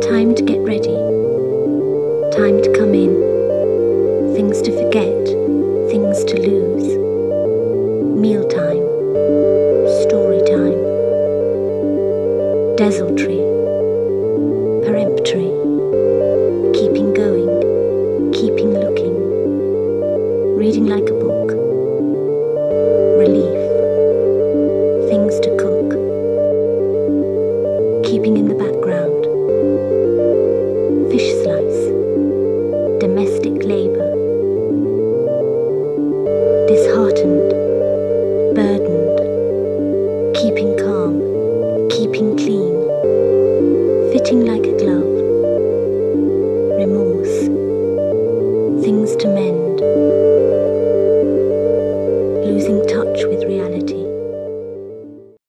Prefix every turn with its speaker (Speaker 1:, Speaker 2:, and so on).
Speaker 1: Time to get ready. Time to come in. Things to forget. Things to lose. Mealtime. Story time. Desultory. Peremptory. Keeping going. Keeping looking. Reading like a keeping in the background. Fish slice, domestic labour, disheartened, burdened, keeping calm, keeping clean, fitting like a glove, remorse, things to mend, losing touch with reality.